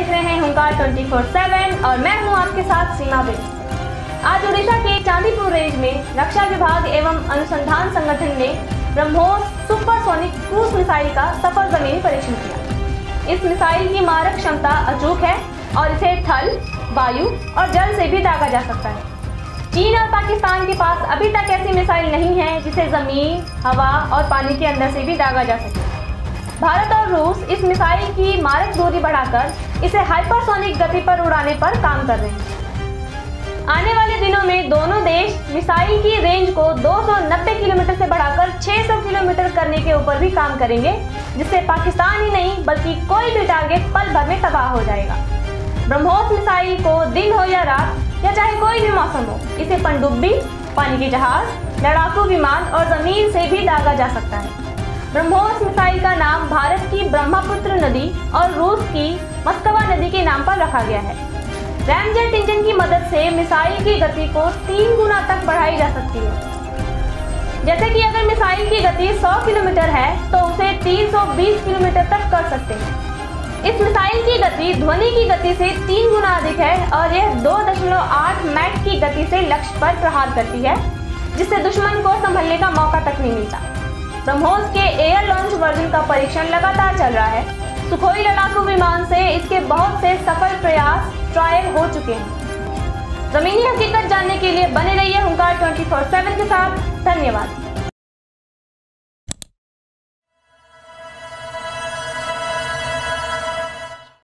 देख रहे हैं हुंकार 24/7 और मैं हूँ आपके साथ सीमा बेग आज उड़ीसा के चांदीपुर रेंज में रक्षा विभाग एवं अनुसंधान संगठन ने ब्रह्मोस सुपरसोनिक क्रूज मिसाइल का सफल जमीनी परीक्षण किया। इस मिसाइल की मारक क्षमता अचूक है और इसे थल, वायु और जल से भी दागा जा सकता है। चीन और पाकिस्तान के पास अभी तक ऐसी मिसाइल नहीं है जिसे ज़मीन, हवा और पानी के अंदर से भी दागा जा सके। भारत और रूस इस मिसाइल की मारक दूरी बढ़ाकर इसे हाइपरसोनिक गति पर उड़ाने पर काम कर रहे हैं। आने वाले दिनों में दोनों देश मिसाइल की रेंज को 290 किलोमीटर से बढ़ाकर 600 किलोमीटर करने के ऊपर भी काम करेंगे, जिससे पाकिस्तान ही नहीं, बल्कि कोई भी टारगेट पल भर में तबाह हो जाएगा। ब्रह्मोस मिसाइल को दिन हो या रात, या चाहे कोई भी मौसम हो, इसे पनडुब्बी, पानी के जहाज़, लड़ाकू विमान और ज़मीन से भी दागा जा सकता है। ब्रह्मोस मिसाइल का नाम भारत की ब्रह्मपुत्र नदी और रूस की मस्कवा नदी के नाम पर रखा गया है। रैमजेट इंजन की मदद से मिसाइल की गति को तीन गुना तक बढ़ाई जा सकती है। जैसे कि अगर मिसाइल की गति 100 किलोमीटर है तो उसे 320 किलोमीटर तक कर सकते हैं। इस मिसाइल की गति ध्वनि की गति से तीन गुना अधिक है और यह 2.8 मैक की गति से लक्ष्य पर प्रहार करती है, जिससे दुश्मन को संभलने का मौका तक नहीं मिलता। ब्रह्मोस के एयर लॉन्च वर्जन का परीक्षण लगातार चल रहा है। सुखोई लड़ाकू विमान से इसके बहुत से सफल प्रयास ट्रायल हो चुके हैं। जमीनी हकीकत जानने के लिए बने रहिए हुंकार 24/7 के साथ। धन्यवाद।